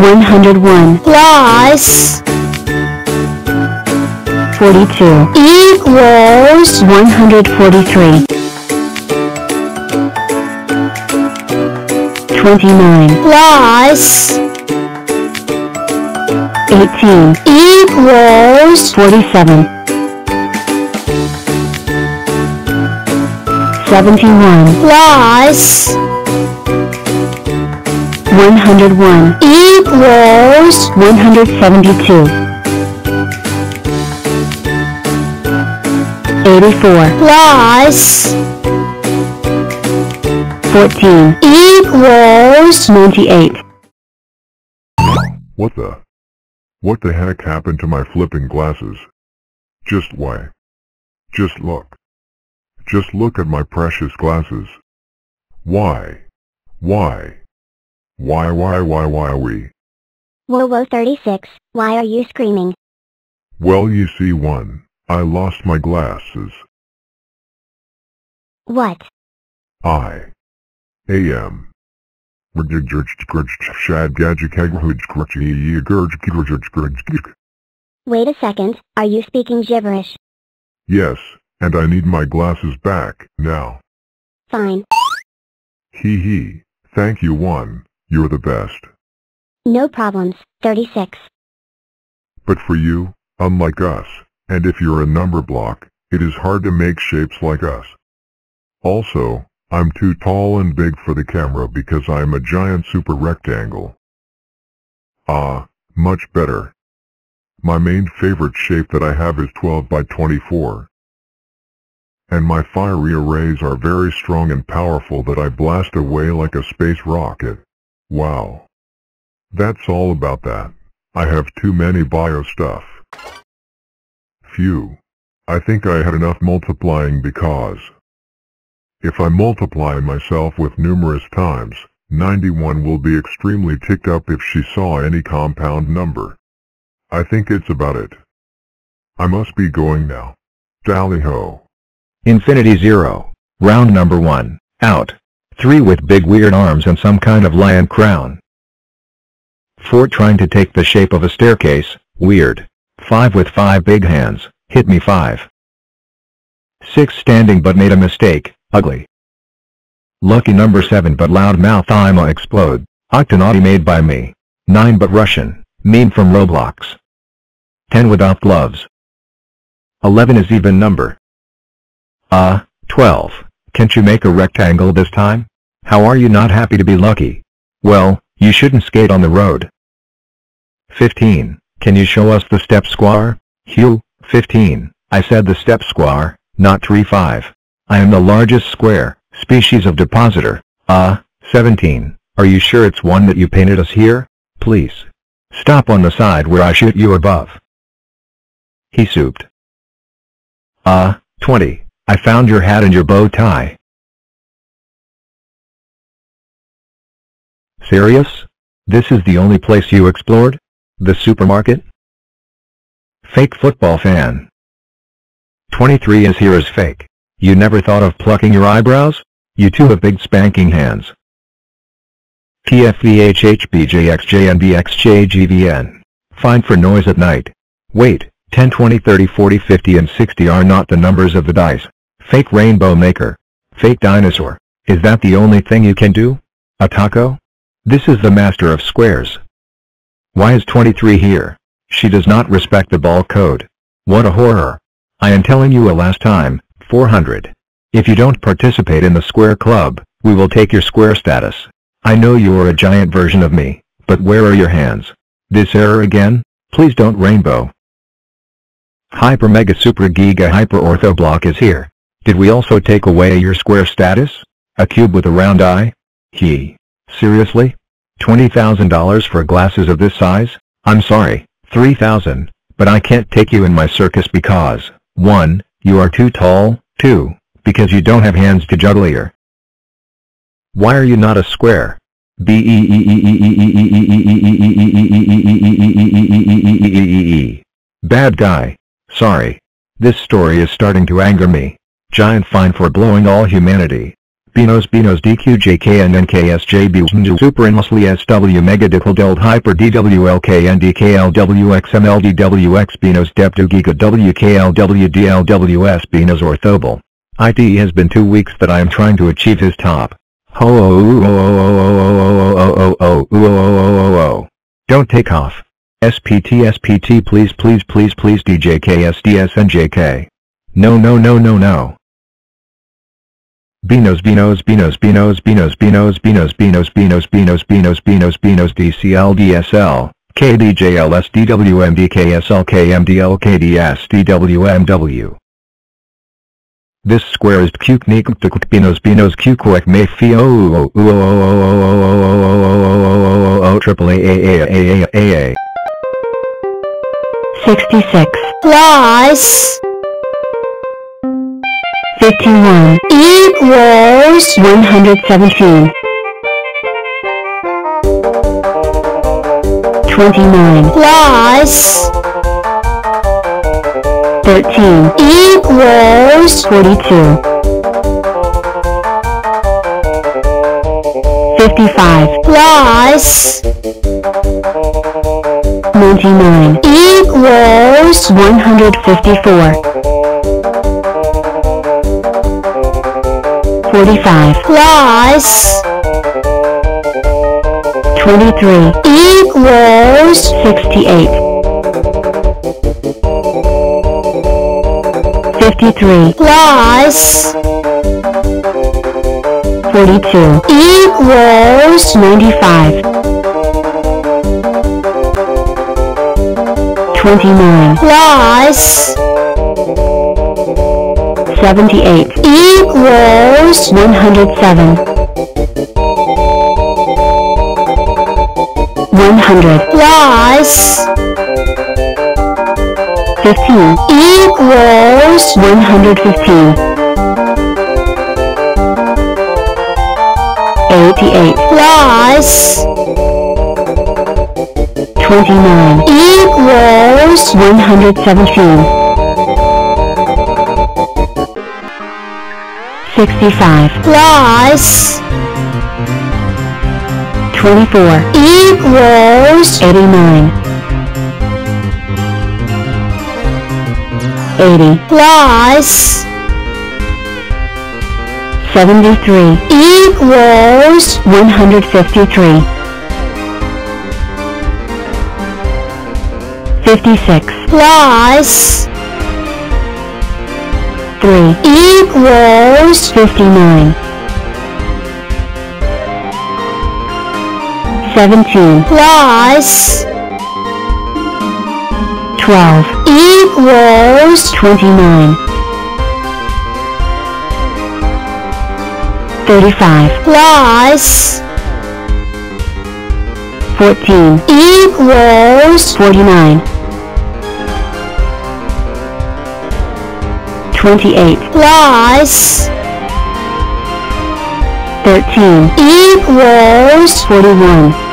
101 plus 42 equals 143 29 plus 18 equals 47 71 plus 101 equals 172 84 plus 14 equals 98 What the? What the heck happened to my flipping glasses? Just why? Just look. Just look at my precious glasses. Why? Why? Why, why, why, why we? Whoa whoa 36, why are you screaming? Well, you see one. I lost my glasses. What? I am. Wait a second, are you speaking gibberish? Yes, and I need my glasses back, now. Fine. Hee hee. Thank you one. You're the best. No problems, 36. But for you, unlike us, and if you're a number block, it is hard to make shapes like us. Also, I'm too tall and big for the camera because I'm a giant super rectangle. Ah, much better. My main favorite shape that I have is 12 by 24. And my fiery arrays are very strong and powerful that I blast away like a space rocket. Wow. That's all about that. I have too many bio stuff. Phew. I think I had enough multiplying because if I multiply myself with numerous times, 91 will be extremely ticked up if she saw any compound number. I think it's about it. I must be going now. Dally ho. Infinity Zero. Round number 1. Out. 3 with big weird arms and some kind of lion crown. 4 trying to take the shape of a staircase, weird. 5 with 5 big hands, hit me 5. 6 standing but made a mistake, ugly. Lucky number 7 but loud mouth I'ma explode, Octonaughty made by me. 9 but Russian, meme from Roblox. 10 without gloves. 11 is even number. Uh, 12. Can't you make a rectangle this time? How are you not happy to be lucky? Well, you shouldn't skate on the road. 15. Can you show us the step square? Hugh, 15. I said the step square, not 3-5. I am the largest square, species of depositor. Ah, uh, 17. Are you sure it's one that you painted us here? Please. Stop on the side where I shoot you above. He souped. Ah, uh, 20. I found your hat and your bow tie. Serious? This is the only place you explored? The supermarket? Fake football fan. 23 is here as fake. You never thought of plucking your eyebrows? You two have big spanking hands. TFVHHBJXJNBXJGVN. Fine for noise at night. Wait, 10 20 30 40 50 and 60 are not the numbers of the dice. Fake rainbow maker. Fake dinosaur. Is that the only thing you can do? A taco? This is the master of squares. Why is 23 here? She does not respect the ball code. What a horror. I am telling you a last time, 400. If you don't participate in the Square Club, we will take your Square status. I know you are a giant version of me, but where are your hands? This error again? Please don't rainbow. Hyper Mega Super Giga Hyper Ortho Block is here. Did we also take away your Square status? A cube with a round eye? He. Seriously? $20,000 for glasses of this size? I'm sorry, 3,000, but I can't take you in my circus because, 1, you are too tall, 2. Because you don't have hands to juggle here. Why are you not a square? Bad guy. Sorry. This story is starting to anger me. Giant fine for blowing all humanity. Binos Binos DQJK and NKSJB Super Musli SW Mega Dipodeld Hyper DWLK and DKLWXML DWX Binos Depto Giga WKLW DLWS Binos Orthobal. IT has been two weeks that I am trying to achieve his top. Don't take off. SPT SPT please please please please DJK SDSNJK. No no no no no. Binos Binos Binos Binos Binos Binos Binos Binos Binos Binos Binos Binos Binos DCL DSL KDJLS DWM DKSL KMDL KDS DWMW This square is Q Knik Binos Binos Q Quick May Fio Triple A A A A A A 66, plus 51, equals 117, 29, plus 13, equals 42, 55, plus 99, equals 154, 45, plus 23, equals 68, 53, plus 42, equals 95, 29, plus 78, equals 107, 100, plus 15, equals 115, 88, plus 29, equals 117, 65, plus 24, equals 89, 80, plus 73, equals 153, 56, plus 3, equals 59, 17, plus 12, equals 29, 35, plus 14, equals 49, 28, plus 13, equals 41,